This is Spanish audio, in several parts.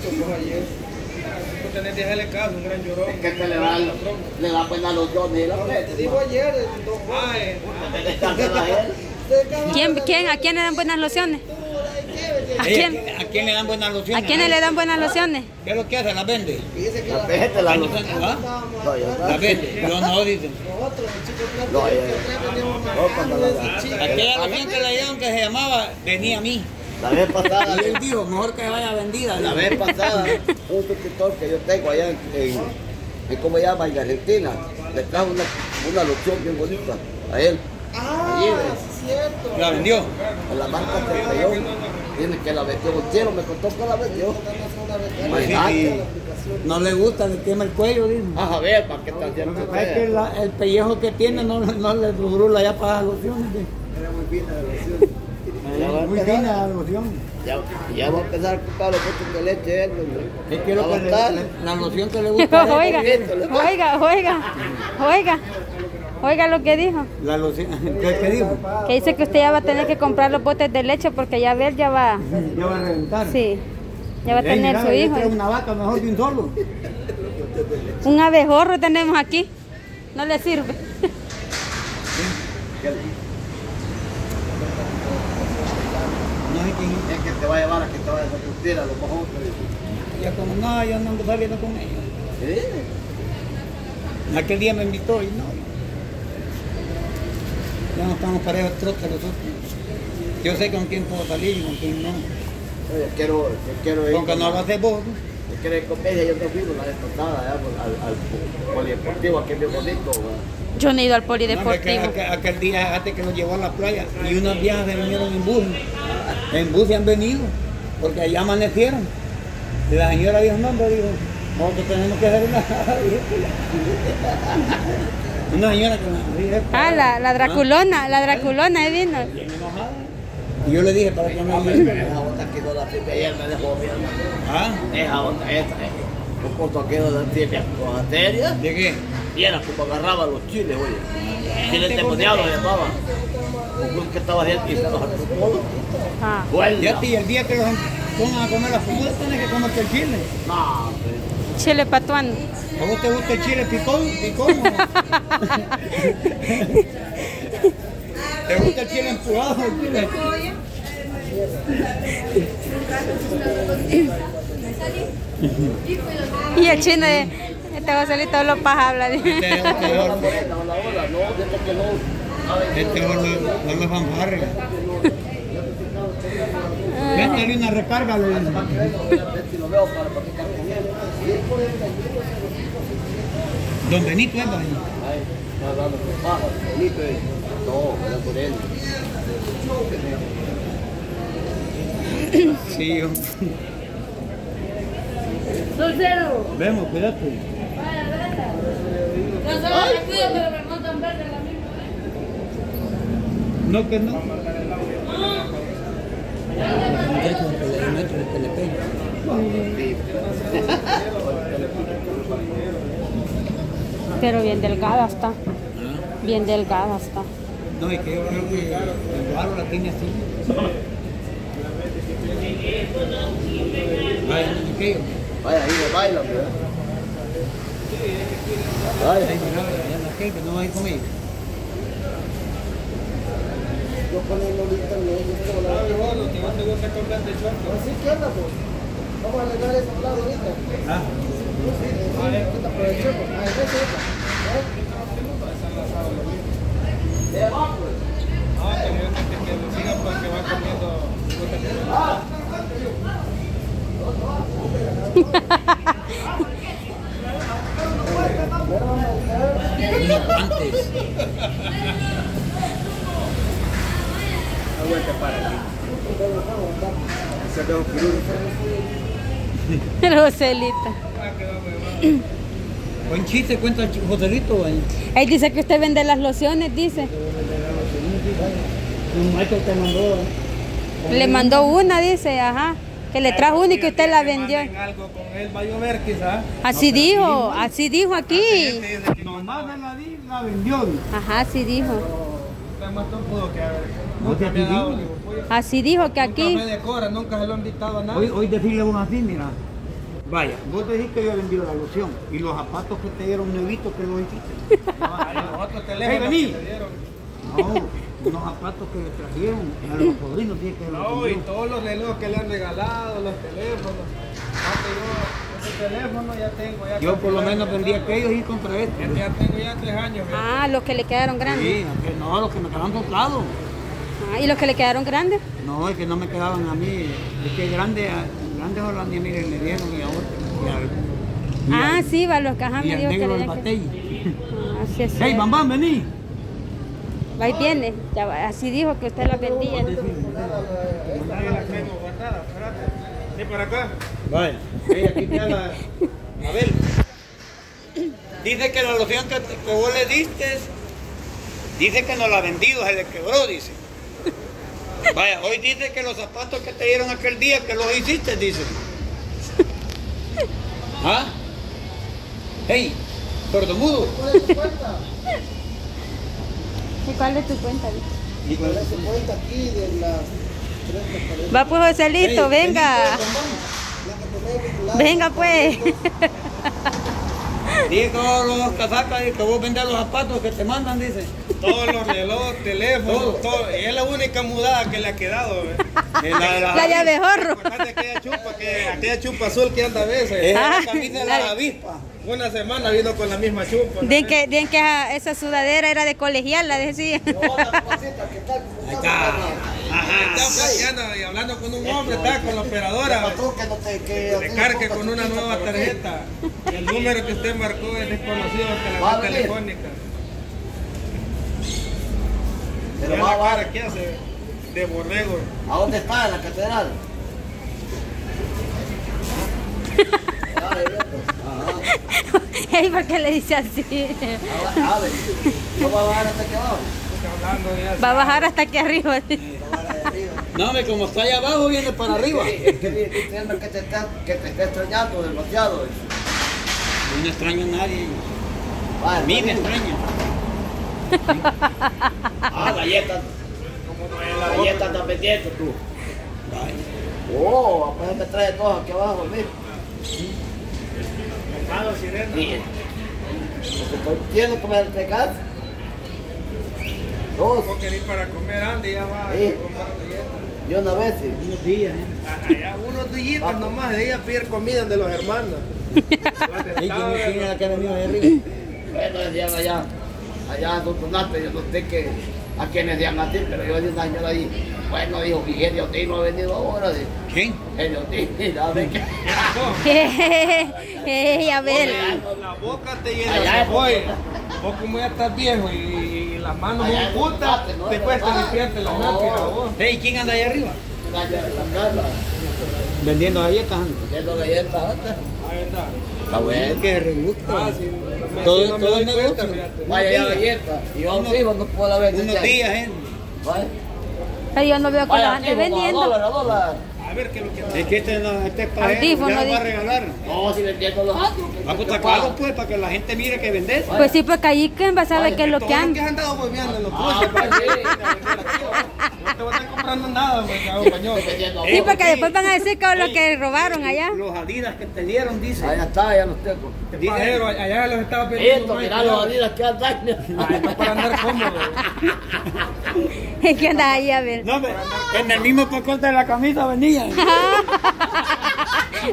cierto, pues ayer. Tú tenés que dejarle caso, un gran llorón. Es que te le la Te dijo ayer, don Juan. A. ¿Quién, quién, ¿A quién le dan buenas lociones? ¿A quién? ¿A quién le dan buenas lociones? ¿A quiénes le dan buenas lociones? ¿Qué es lo que hace? ¿Las vende? Dice que La la, la ¿Ah? loción. No, yo no. ¿Las vende? Yo no, dicen. nosotros, el chico Plato, No, cuando la- ese chico. Aquella loción que le dieron que se llamaba, venía a mí. La vez pasada, Y él dijo, mejor que vaya vendida. la vez pasada, un suscriptor que yo tengo allá en, en, en ¿cómo se llama? En Argentina, le trajo una, una loción bien bonita a él. Ah, Allí, es cierto. La vendió. En la marca 31. Tiene que la vendió cielo, me contó que la vendió. Imagínate. No le gusta, le quema el cuello, dice. Ah, a ver, ¿para qué está haciendo es que la- el pellejo que tiene no, no le brula ya para las lociones. dice. Ya va a Muy empezar. fina la loción. Ya, ya va a empezar a ocupar los botes de leche él. Que Va a que le- botar. le- la loción que le gusta. Oiga, oiga, oiga, oiga, oiga lo que dijo. La loción. ¿Qué, qué dijo? Que dice que usted ya va a tener que comprar los botes de leche porque ya ver ya va, Ya va a reventar. sí, ya va a tener su hijo. una vaca mejor de un solo. Un abejorro tenemos aquí, no le sirve. No Es que te va a llevar a que te vayas a curtir a lo mejor. Ya como no, yo no ando saliendo con ellos. ¿Eh? Aquel día me invitó y no. Ya no estamos parejos trotes nosotros. Yo sé con quién puedo salir y con quién no. Yo quiero, yo quiero ir. Aunque no lo haces vos. Yo quiero ir con ella, yo te fui la por- al, al polideportivo, aquí es bien bonito. ¿verdad? Yo no he ido al No, polideportivo. aquel, aquel- aquel día antes que nos llevó a la playa y unas viejas se vinieron en bus. En bus se han venido porque allá amanecieron. Y la señora dijo, no, hombre, dijo, nosotros tenemos que hacer una... una señora que me dijo, Ah, la, la Draculona, la Draculona ahí vino. bien enojada. Y yo le dije, ¿para qué me? Esa otra que no la firme ayer me dejó hermano. ¿Ah? Esa otra, esta. Un poco aquello de tibia con arteria. ¿De qué? Y era como agarraba los chiles, oye. Chile endemoniado lo llamaba. Un que estaba dentro y se los atropó. Ah. Ti, el día que los pongan a comer la comida, tienes que comerte el chile. No, pues. Chile patuano. ¿A vos te gusta el chile picón? ¿Picón? ¿Te gusta el chile empujado? el chile? Y el chino, de- este Joselito lo paja habla. Este dice. Es este es no, es horno fanfarria. Métele una recarga, le dice. A ver si lo veo para platicar con él. Don Benito es hablando con paja, Felipe. No, con él. Sí, yo. Solcero. Vemos, cuídate. No solo la cuido, pero me montan verde la misma. No, que no. Pero bien delgada está. Bien delgada está. No, es que yo creo que el barro la tiene así. Vaya, ahí le bailan, ¿verdad? Ay, Vaya. gente no va a ir conmigo. Yo ponerlo ahorita en los dos la verdad. Lo que más te gusta comprar de que anda, pues. Vamos a alegar ese lado ahorita. Ah, Ahorita aprovechemos. Ah, es esa. Ah, que lo siga porque va comiendo. unos para. El Joselito. Buen chiste cuenta el Joselito. Él dice que usted vende las lociones, dice. Te mandó. ¿eh? Le mandó una, dice, ajá. Que le trajo una y que usted la vendió. Algo con él, va a llover quizás. Así dijo, así dijo aquí. Nomás la vendió. Ajá, así dijo. No que haber. No te me dado digo. pollo. Así dijo que Nunca aquí. me decora, nunca se lo han invitado a Hoy, nadie. hoy decirle uno así, mira. Vaya, vos decís que yo vendido la loción y los zapatos que te dieron nuevitos que los hiciste. Otro Hey, vení. No, unos zapatos que le trajeron a los sobrinos, que los No, y todos los relojes que le han regalado, los teléfonos. Ese teléfono ya tengo ya. Yo por lo menos vendí aquellos y compré estos. Este ya tengo ya tres años. ¿verdad? Ah, los que le quedaron grandes. Sí, que no, los que me quedaban soplados. Ah, ¿Y los que le quedaron grandes? No, es que no me quedaban a mí. Es que grandes, grandes holandes, miren, le dieron y a otro. Y al, Ah, sí, va, los y me dijo que le habían que-. Ah, sí, es Hey, cierto. Bambam, vení. Va y viene. Ya así dijo que usted las vendía. Sí, por acá. Vaya, hey, aquí está la. A ver. Dice que la loción que, que vos le diste, dice que no la ha vendido, se le quebró, dice. Vaya, hoy dice que los zapatos que te dieron aquel día que los hiciste, dice. ¿Ah? Hey, sordomudo. ¿Cuál es tu cuenta? ¿Y cuál es tu cuenta? dice? ¿Cuál es tu cuenta aquí de las 30, 40? Va pues Joselito, Hey, venga pues, Bambam. La que tenés vinculada. Venga pues. Dice todos los casacas y que vos vendes los zapatos que te mandan, dice. Todos los relojes, teléfonos, Todo. todo. Y es la única mudada que le ha quedado. Eh, La, la- La llave jorro. Aquella chupa, que, aquella chupa azul que anda a es veces. Ah, la camisa de la- la avispa. Una semana vino con la misma chupa. Dicen que, que esa, esa sudadera era de colegial, la decía. No, la cosita que está como Ahí está. Está. Está platicando y hablando con un hombre, está con la operadora. Que no te que Le cargue con una nueva tarjeta. El número que usted marcó es desconocido ante la telefónica. Pero va a la bajar. cara que hace de borrego. ¿A dónde está? ¿En la catedral? Ey, ¿por qué le dice así? Ahora, A ver, ¿no va a bajar hasta aquí abajo? Hablando de Va a bajar hasta aquí arriba. No. No, me como está allá abajo, viene para arriba. Sí, es que te está, que te está extrañando demasiado. No me extraña a nadie. Vaya, A mí me está extraña. Ah, galletas. la Galletas estás vendiendo tú. Oh, apenas me trae todo aquí abajo, mira. Mercado Sirena. Sí. ¿Tienes que me entregar? Dos. Vos querés para comer, Andy, ya va. Sí. A comprar galletas. Y una vez, sí. Unos días, ¿eh? Allá unos dillitos nomás, de ella pedir comida de los hermanos. ¿Y quién, quién era que venido ahí arriba? Bueno, decían allá, allá en Sotonate, yo no sé qué, a quienes decían así, pero yo vi una señora ahí, bueno, dijo, y Genio Ortiz no ha venido ahora, dijo, ¿Quién? Genio Ortiz, a ver qué. Ey, a ver. La boca te llena Allá de es cebolla. Vos como ya estás viejo y, y las manos Allá te cuesta limpiarte la vos. Hey, ¿quién anda ahí arriba? Vendiendo galletas. anda. viendo galletas. Ahí está. Está bueno. Que rebusca. Ah, sí. Todo- todo negocio. fíjate. Vaya galletas, y yo fijo no puedo ver Unos días. Vaya, Pero yo no veo que los vaya, ande fijo, a vendiendo. dólar, a dólar. A ver qué es lo que Es que este, no, este es para Audífono, ya lo va a regalar. No, si vendiendo los otros. Va a costar caro, pues, para que la gente mire que vendes. Pues sí, porque ahí quién va a saber qué es lo que lo que has andado moviendo en los Ah, coches, pues sí. No te voy a estar comprando nada, pues, Sí, porque después van a decir que es lo que robaron allá. Los adidas que te dieron, dice. Allá está, ya los tengo. Dice- Pajero, allá los estaba vendiendo. Esto, cuidado. los adidas que andan. Es para andar cómodo. ¿Qué anda ahí a ver? No, en el mismo pacote de la camisa venían.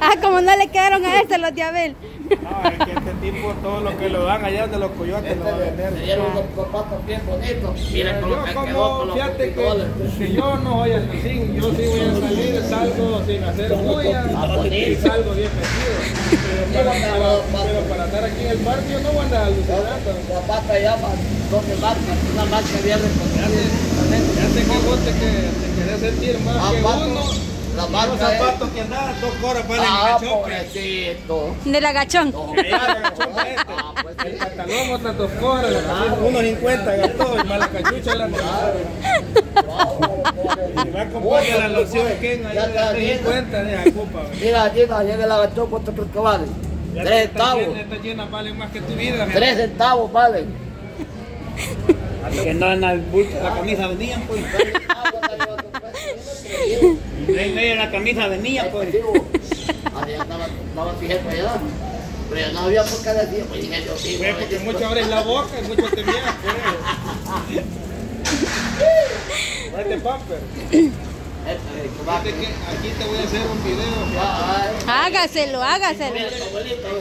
Ah, como no le quedaron a este los de Abel. No, este tipo, todo lo que lo dan allá de los coyotes lo va a Me vender. dieron unos zapatos bien bonitos. Lo Yo que quedó con como, los fíjate que, que yo no voy a así, yo sí voy a salir, salgo sin hacer bulla Ah, y salgo bien vestido. Pero para, para- pero para estar aquí en el parque yo no voy a andar alucinando. Zapatos allá, dos de marca, una marca bien reconocida. Fíjate que vos te, que, te querés sentir más que uno. La Los marca zapatos que andas dos horas para Ah, el pobrecito. Del agachón. Ah, pues. El pantalón otras dos horas, la unos 50 gastó y más la cachucha la Y va a comprarle la loción Ken ahí Ya está de bien. 50 de Acupa. Mira, llega, llega el agachón, ¿cuánto crees que vale? Tres centavos. Estas llenas valen más que tu vida. mira. Tres centavos vale. Que no en el bulto de la camisa venían, pues. De la camisa venían, pues. Efectivo. allá estaba, estaba fijé para allá. Pero ya no había por qué decir, pues dije yo sí. Pues, porque pues, mucho abres la boca y mucho te miras, pues. Vete, Pamper. Eh, eh, que que aquí te voy a hacer un video. Hágaselo, hágaselo.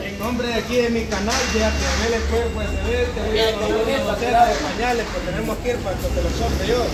En nombre de aquí de mi canal, fíjate, a ver después, pues, a ver, te voy a dar una botella de pañales, pues tenemos que ir para que te lo compre yo.